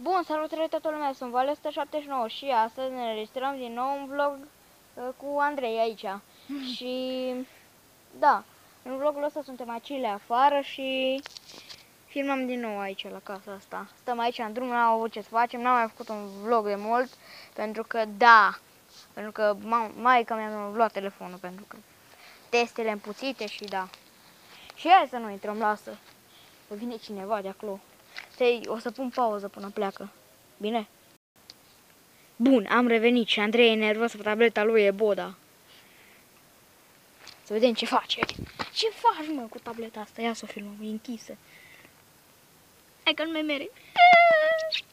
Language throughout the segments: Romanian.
Bun, salutare toată lumea, sunt Vale179 și astăzi ne înregistrăm din nou un vlog uh, cu Andrei aici. și da, în vlogul ăsta suntem aici afară și filmăm din nou aici la casa asta. Stăm aici în drum, n-am avut ce să facem, n-am mai făcut un vlog de mult pentru că da, pentru că maica mi-a luat telefonul pentru că testele împuțite și da. Și hai să nu intrăm, lasă. Că vine cineva de acolo. Stai, o să pun pauză până pleacă. Bine? Bun, am revenit și Andrei e nervos pe tableta lui e boda. Să vedem ce face. Ce faci, mă, cu tableta asta? Ia să o filmăm, e închisă. Hai că nu mai mere.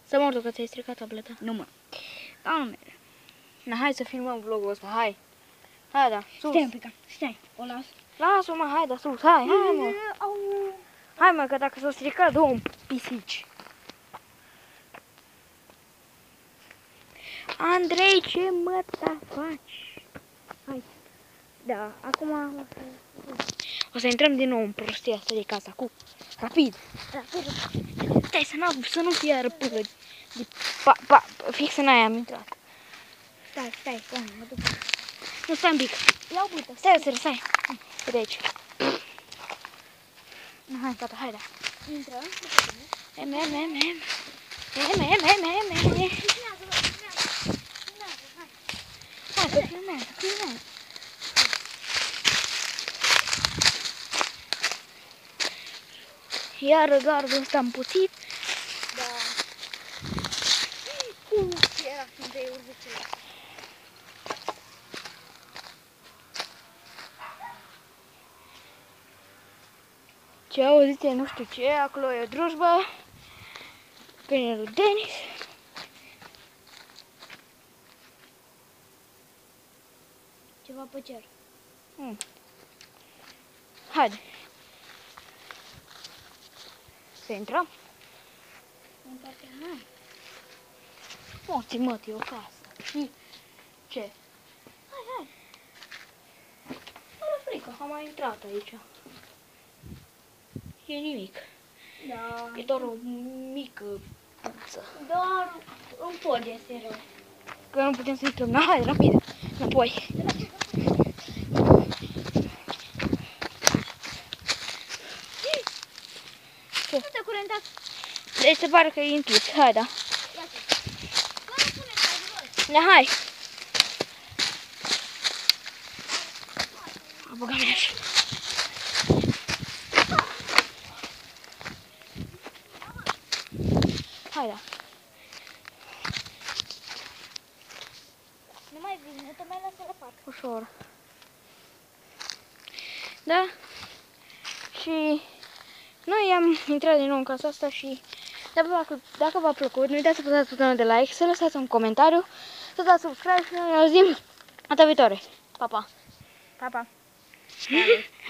Să mor că ți-ai stricat tableta. Nu, mă. Da, nu mere. Na, hai să filmăm vlogul ăsta, hai. Hai, da, sus. Stai un pic, stai, o las. Lasă-o, mă, hai, da, sus, hai, hai, mă. Au. Hai mă, că dacă s-a stricat, două pisici. Andrei, ce mă ta faci? Hai. Da, acum o să intrăm din nou în prostia asta de casa cu rapid. Rapid. Stai să, n să nu fie răpâră. De pa, pa, fix în aia am intrat. Stai, stai, stai, mă duc. Nu, stai un pic. Iau uite. Stai, stai, stai. Uite aici. Hai, gata, hai, da. Intră. Em, em, em, em. Em, em, em, em, em. Hai, că filmează, filmează. Iar gardul ăsta împuțit. Da. Cum era când te urzice? Ce auziți, nu știu ce, acolo e drujba. Vine lui Denis. Ceva pe cer. Hmm. Haide. Să intrăm? În partea mea. Morți, mă, e o casă. Și ce? Hai, hai. Fără frică, am mai intrat aici. E nimic. Da. E doar o mică puță. Doar un pod este rău. Că nu putem să intrăm. Hai, rapid, înapoi. Ce? Nu te curentat. Deci se pare că e închis. Hai, da. Ia-te. Fără curentat, Da, hai. A băgat mea și. Hai, da. Nu mai vin, nu te mai lasă la parc. Ușor. Da? Și noi am intrat din nou în casa asta și dacă, dacă v-a plăcut, nu uitați să apăsați butonul de like, să lăsați un comentariu, să dați subscribe și noi ne auzim data viitoare. Pa, pa! Pa, pa.